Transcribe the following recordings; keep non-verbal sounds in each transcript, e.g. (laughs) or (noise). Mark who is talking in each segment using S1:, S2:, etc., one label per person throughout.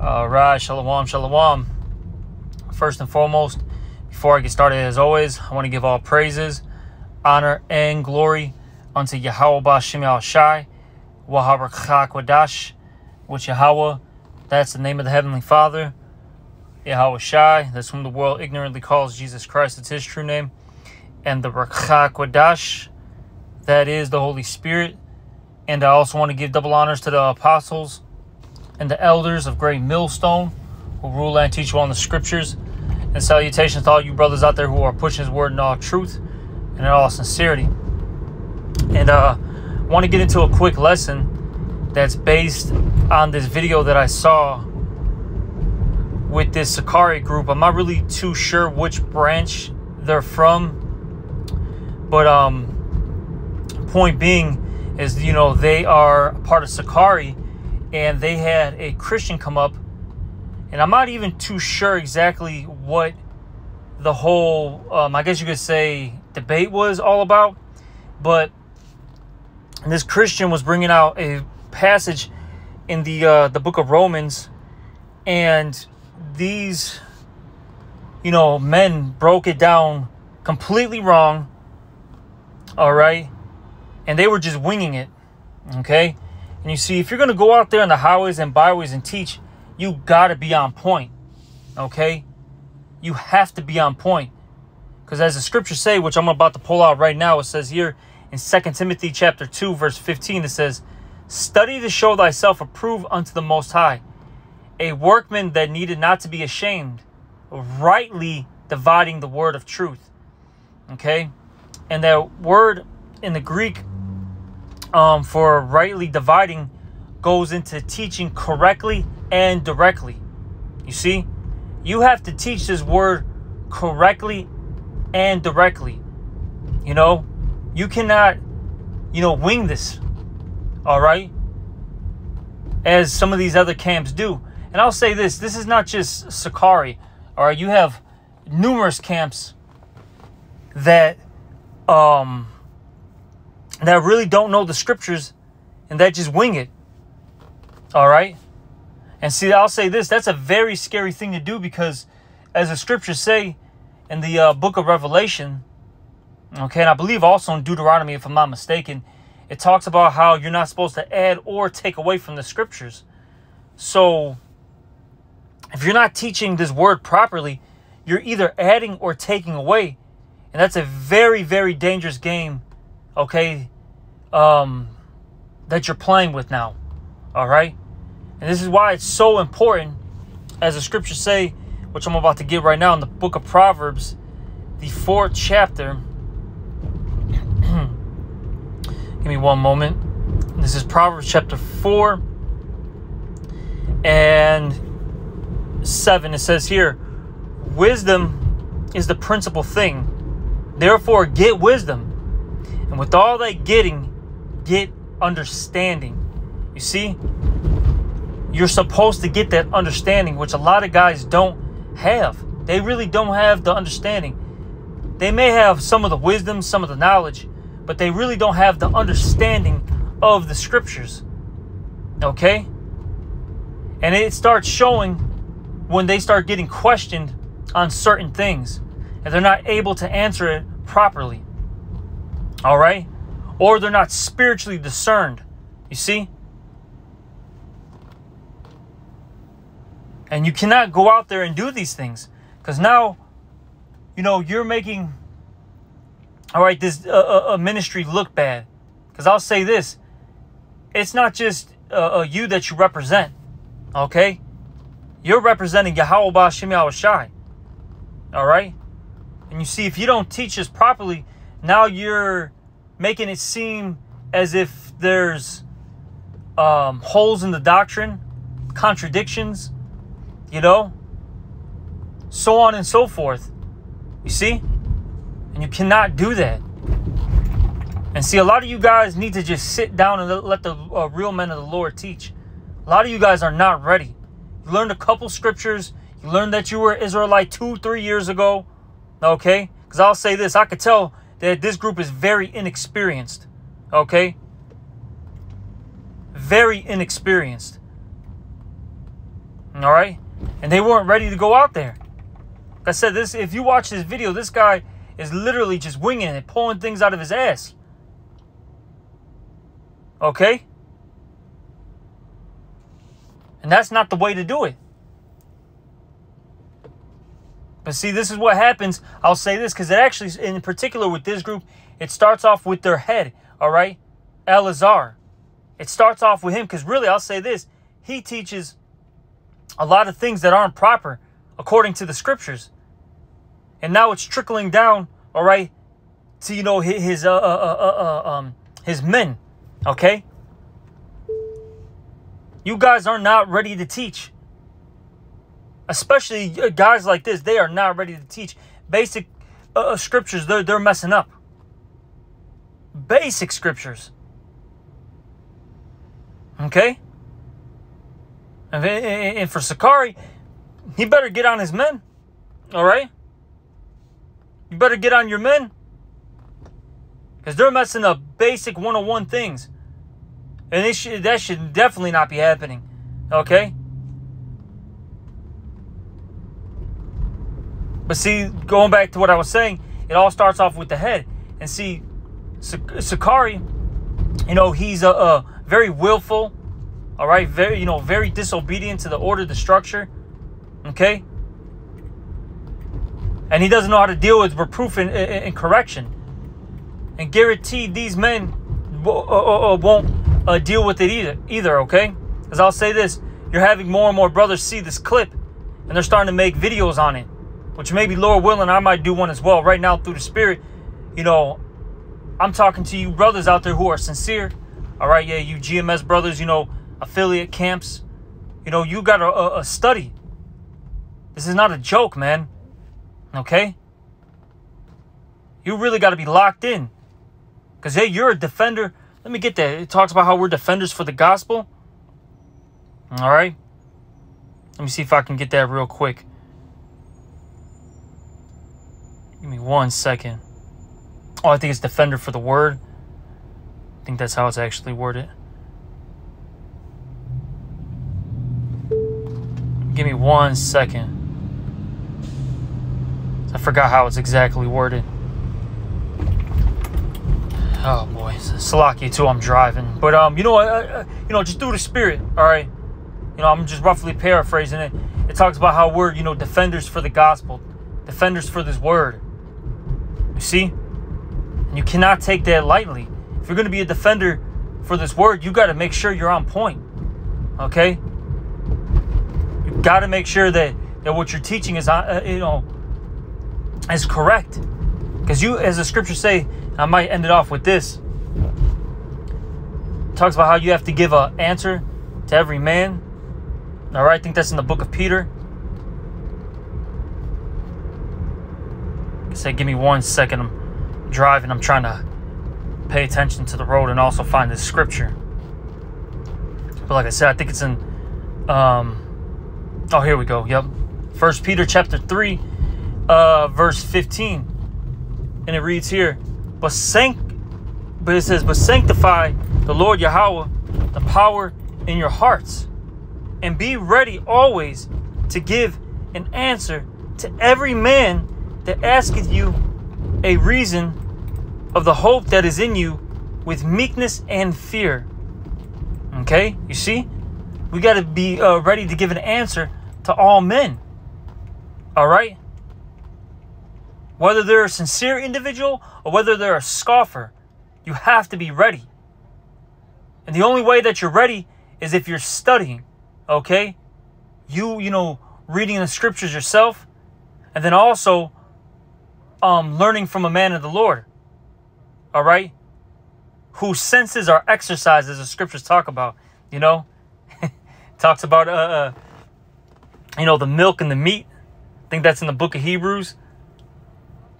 S1: Uh, all right, shalom, shalom. First and foremost, before I get started, as always, I want to give all praises, honor, and glory unto Yahweh Bashim Al Shai, Waharakak which Yahweh, that's the name of the Heavenly Father, Yahweh Shai, that's whom the world ignorantly calls Jesus Christ, it's his true name, and the Rakak Wadash, that is the Holy Spirit. And I also want to give double honors to the apostles and the elders of Great Millstone who rule and teach you on the scriptures. And salutations to all you brothers out there who are pushing his word in all truth and in all sincerity. And uh, want to get into a quick lesson that's based on this video that I saw with this Sakari group. I'm not really too sure which branch they're from. But um point being is you know they are part of Sakari and they had a Christian come up, and I'm not even too sure exactly what the whole, um, I guess you could say, debate was all about. But this Christian was bringing out a passage in the uh, the book of Romans, and these, you know, men broke it down completely wrong. All right, and they were just winging it. Okay and you see, if you're going to go out there on the highways and byways and teach, you got to be on point. Okay? You have to be on point. Because as the scriptures say, which I'm about to pull out right now, it says here in 2 Timothy chapter 2, verse 15, it says, Study to show thyself approved unto the Most High, a workman that needed not to be ashamed, rightly dividing the word of truth. Okay? And that word in the Greek um, for rightly dividing goes into teaching correctly and directly. You see, you have to teach this word correctly and directly. You know, you cannot, you know, wing this. All right. As some of these other camps do. And I'll say this this is not just Sakari. All right. You have numerous camps that um that really don't know the scriptures and that just wing it. All right? And see, I'll say this that's a very scary thing to do because, as the scriptures say in the uh, book of Revelation, okay, and I believe also in Deuteronomy, if I'm not mistaken, it talks about how you're not supposed to add or take away from the scriptures. So, if you're not teaching this word properly, you're either adding or taking away. And that's a very, very dangerous game okay, um, that you're playing with now. All right? And this is why it's so important, as the scriptures say, which I'm about to get right now in the book of Proverbs, the fourth chapter. (clears throat) Give me one moment. This is Proverbs chapter 4 and 7. It says here, Wisdom is the principal thing. Therefore, get wisdom and with all that getting, get understanding. You see? You're supposed to get that understanding, which a lot of guys don't have. They really don't have the understanding. They may have some of the wisdom, some of the knowledge, but they really don't have the understanding of the scriptures. Okay? And it starts showing when they start getting questioned on certain things and they're not able to answer it properly. All right? Or they're not spiritually discerned. You see? And you cannot go out there and do these things because now, you know, you're making, all right, this uh, uh, ministry look bad. Because I'll say this it's not just uh, uh, you that you represent, okay? You're representing Yahweh Bashim Shai, all right? And you see, if you don't teach this properly, now you're making it seem as if there's um, holes in the doctrine, contradictions, you know, so on and so forth. You see? And you cannot do that. And see, a lot of you guys need to just sit down and let the uh, real men of the Lord teach. A lot of you guys are not ready. You learned a couple scriptures. You learned that you were Israelite two, three years ago. Okay? Because I'll say this I could tell that this group is very inexperienced. Okay? Very inexperienced. All right, and they weren't ready to go out there. Like I said, this if you watch this video, this guy is literally just winging it, pulling things out of his ass. Okay? And that's not the way to do it. But see, this is what happens. I'll say this because it actually, in particular with this group, it starts off with their head, all right? Elazar. It starts off with him because really, I'll say this. He teaches a lot of things that aren't proper according to the scriptures. And now it's trickling down, all right, to, you know, his, uh, uh, uh, uh, um, his men, okay? You guys are not ready to teach. Especially uh, guys like this, they are not ready to teach basic uh, uh, scriptures. They're, they're messing up. Basic scriptures. Okay? And, for Sakari, he better get on his men. All right? You better get on your men. Because they're messing up basic 101 things. And should, that should definitely not be happening. Okay? But see, going back to what I was saying, it all starts off with the head. And see, Sakari, you know, he's a, a very willful, all right, very, you know, very disobedient to the order, the structure, okay? And he doesn't know how to deal with reproof and, and, and correction. And guaranteed these men uh, uh, uh, won't uh, deal with it either, either okay? Because I'll say this, you're having more and more brothers see this clip and they're starting to make videos on it, which maybe Lord willing, I might do one as well. Right now, through the Spirit, you know, I'm talking to you brothers out there who are sincere. All right, yeah, you GMS brothers, you know, affiliate camps, you know, you got a study. This is not a joke, man. Okay? You really got to be locked in. Because, hey, you're a defender let me get that. It talks about how we're defenders for the gospel. All right. Let me see if I can get that real quick. Give me one second. Oh, I think it's defender for the word. I think that's how it's actually worded. Give me one second. I forgot how it's exactly worded. Oh boy, it's Salaki too. I'm driving, but um, you know what? Uh, uh, you know, just through the spirit. All right. You know, I'm just roughly paraphrasing it. It talks about how we're, you know, defenders for the gospel, defenders for this word. You see, you cannot take that lightly. If you're going to be a defender for this word, you got to make sure you're on point. Okay. You got to make sure that that what you're teaching is, uh, you know, is correct. Because you, as the scriptures say, I might end it off with this. It talks about how you have to give an answer to every man. All right, I think that's in the book of Peter. Say, give me one second. I'm driving. I'm trying to pay attention to the road and also find the scripture. But like I said, I think it's in. Um, oh, here we go. Yep, First Peter chapter three, uh, verse fifteen, and it reads here but sanct but it says, but sanctify the Lord Yahweh, the power in your hearts, and be ready always to give an answer to every man that asketh you a reason of the hope that is in you with meekness and fear. Okay, you see, we got to be uh, ready to give an answer to all men. All right, whether they're a sincere individual or whether they're a scoffer, you have to be ready. And the only way that you're ready is if you're studying, okay? You, you know, reading the scriptures yourself, and then also um, learning from a man of the Lord, all right? Whose senses are exercised, as the scriptures talk about, you know? (laughs) Talks about, uh, uh, you know, the milk and the meat. I think that's in the book of Hebrews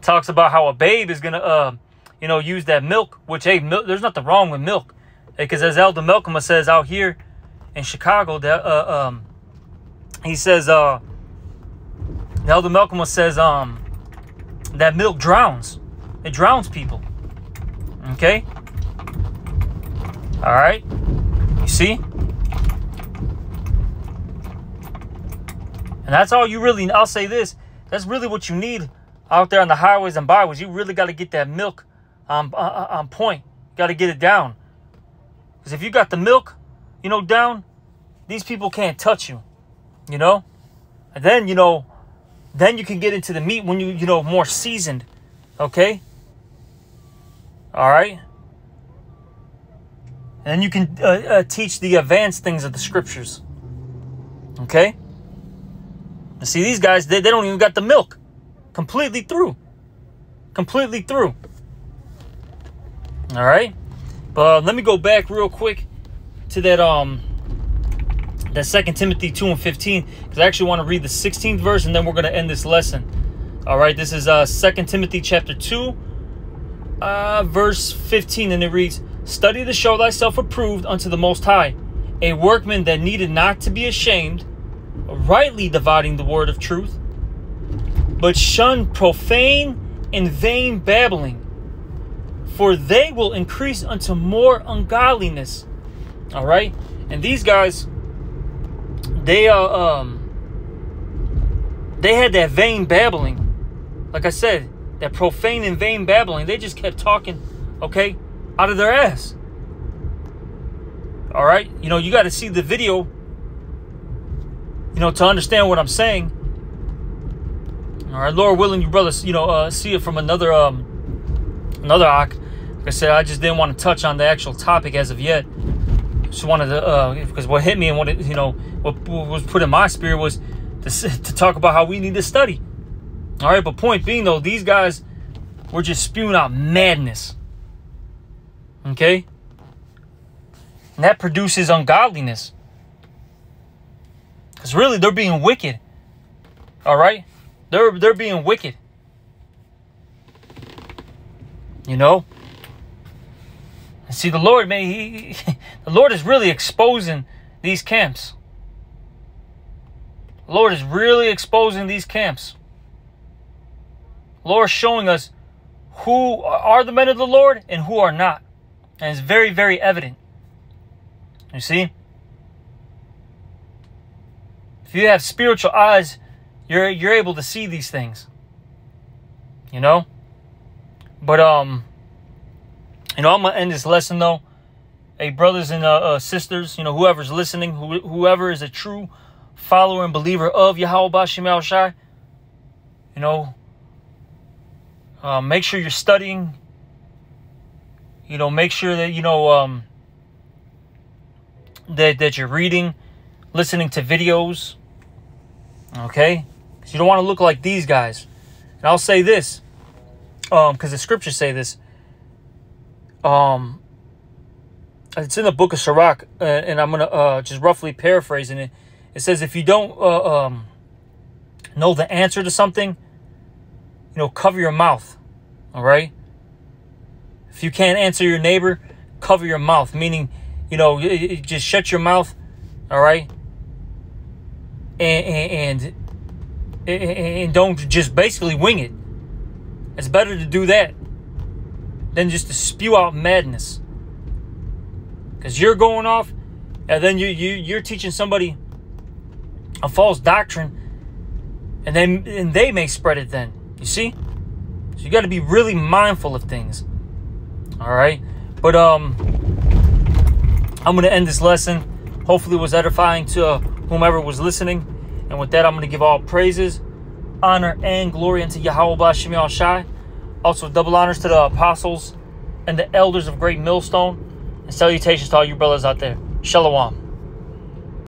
S1: talks about how a babe is gonna, uh, you know, use that milk. Which hey, milk, there's nothing wrong with milk, because as Elder Malcolm says out here in Chicago, that uh, um, he says, uh, Elder Malcolm says, um, that milk drowns. It drowns people. Okay. All right. You see. And that's all you really, I'll say this, that's really what you need out there on the highways and byways. You really got to get that milk on, on, on point. Got to get it down. Because if you got the milk, you know, down, these people can't touch you, you know? And then, you know, then you can get into the meat when you, you know, more seasoned, okay? All right? And you can uh, uh, teach the advanced things of the scriptures, okay? See, these guys, they, they don't even got the milk completely through. Completely through. All right? But let me go back real quick to that um that second Timothy 2 and 15 because I actually want to read the 16th verse and then we're going to end this lesson. All right, this is uh second Timothy chapter 2 uh verse 15 and it reads, "Study to show thyself approved unto the most high, a workman that needed not to be ashamed, rightly dividing the word of truth, but shun profane and vain babbling, for they will increase unto more ungodliness." All right? And these guys they are um they had that vain babbling. Like I said, that profane and vain babbling. They just kept talking, okay, out of their ass. All right, you know you got to see the video, you know, to understand what I'm saying. All right, Lord willing, you brothers, you know, uh, see it from another um another arc. Like I said, I just didn't want to touch on the actual topic as of yet. Just wanted to, uh, because what hit me and what it, you know, what was put in my spirit was to, (laughs) to talk about how we need to study. All right, but point being though, these guys were just spewing out madness. Okay? And that produces ungodliness. Because really, they're being wicked. All right? They're, they're being wicked. You know? And see, the Lord, man, he, (laughs) the Lord is really exposing these camps. The Lord is really exposing these camps. The Lord is showing us who are the men of the Lord and who are not. And it's very, very evident. You see? If you have spiritual eyes, you're you're able to see these things. You know? But um you know, I'm gonna end this lesson though. Hey, brothers and uh, uh, sisters, you know, whoever's listening, who, whoever is a true follower and believer of Yahweh Bashim Shai, you know, uh, make sure you're studying. You know, make sure that you know um, that that you're reading, listening to videos. Okay, because you don't want to look like these guys. And I'll say this, um, because the scriptures say this um it's in the book of Sirach, uh, and I'm gonna uh, just roughly paraphrasing it. It says, if you don't uh, um, know the answer to something, you know, cover your mouth. All right. If you can't answer your neighbor, cover your mouth. Meaning, you know, just shut your mouth. All right. And and and, and don't just basically wing it. It's better to do that than just to spew out madness. Because you're going off, and then you, you you're teaching somebody a false doctrine, and then and they may spread it. Then you see, so you got to be really mindful of things. All right, but um, I'm gonna end this lesson. Hopefully, was edifying to whomever was listening. And with that, I'm gonna give all praises, honor, and glory unto Yahweh Bashim Shai. Also, double honors to the apostles and the elders of Great Millstone. And salutations to all you brothers out there. Shalom.